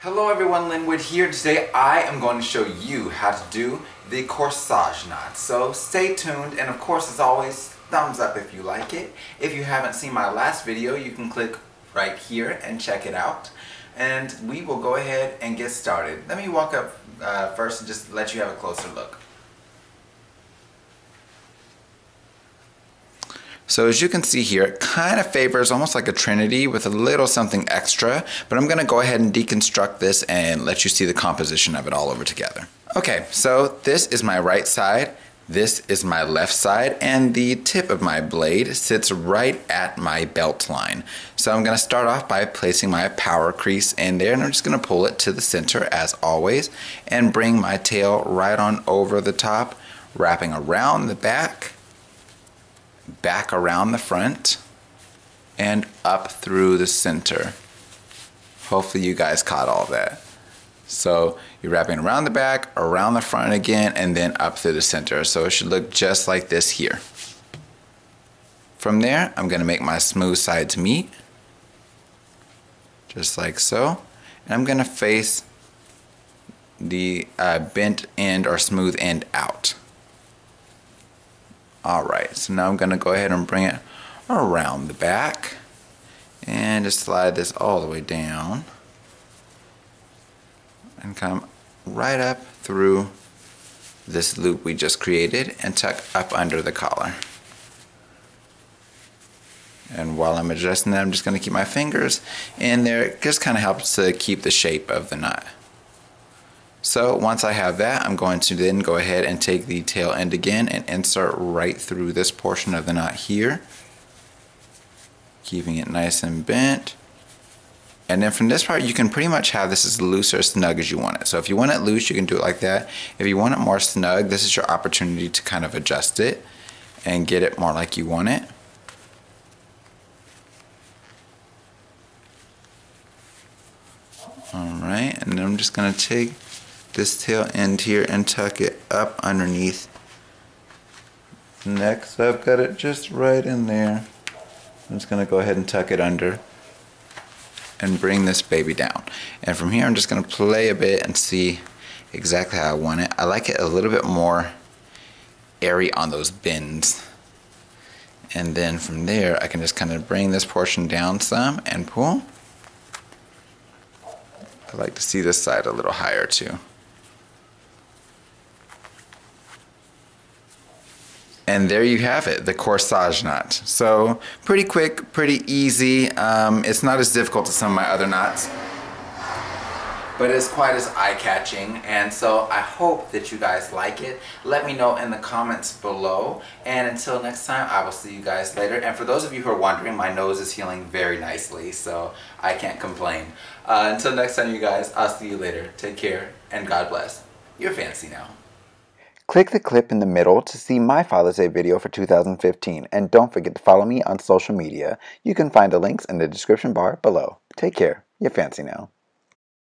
Hello everyone, Linwood here. Today I am going to show you how to do the corsage knot. So stay tuned and of course as always, thumbs up if you like it. If you haven't seen my last video, you can click right here and check it out. And we will go ahead and get started. Let me walk up uh, first and just let you have a closer look. So as you can see here, it kind of favors almost like a trinity with a little something extra, but I'm going to go ahead and deconstruct this and let you see the composition of it all over together. Okay, so this is my right side, this is my left side, and the tip of my blade sits right at my belt line. So I'm going to start off by placing my power crease in there, and I'm just going to pull it to the center as always, and bring my tail right on over the top, wrapping around the back, back around the front and up through the center. Hopefully you guys caught all that. So you're wrapping around the back, around the front again, and then up through the center. So it should look just like this here. From there, I'm gonna make my smooth sides meet, just like so. And I'm gonna face the uh, bent end or smooth end out. Alright, so now I'm going to go ahead and bring it around the back and just slide this all the way down and come right up through this loop we just created and tuck up under the collar. And while I'm adjusting that, I'm just going to keep my fingers in there. It just kind of helps to keep the shape of the knot. So once I have that, I'm going to then go ahead and take the tail end again and insert right through this portion of the knot here. Keeping it nice and bent. And then from this part, you can pretty much have this as loose or snug as you want it. So if you want it loose, you can do it like that. If you want it more snug, this is your opportunity to kind of adjust it and get it more like you want it. Alright, and then I'm just going to take this tail end here and tuck it up underneath. Next, I've got it just right in there. I'm just going to go ahead and tuck it under and bring this baby down. And from here, I'm just going to play a bit and see exactly how I want it. I like it a little bit more airy on those bends. And then from there, I can just kind of bring this portion down some and pull. I like to see this side a little higher too. And there you have it, the corsage knot. So pretty quick, pretty easy. Um, it's not as difficult as some of my other knots, but it's quite as eye-catching. And so I hope that you guys like it. Let me know in the comments below. And until next time, I will see you guys later. And for those of you who are wondering, my nose is healing very nicely, so I can't complain. Uh, until next time, you guys, I'll see you later. Take care, and God bless. You're fancy now. Click the clip in the middle to see my Father's Day video for 2015 and don't forget to follow me on social media. You can find the links in the description bar below. Take care. You're fancy now.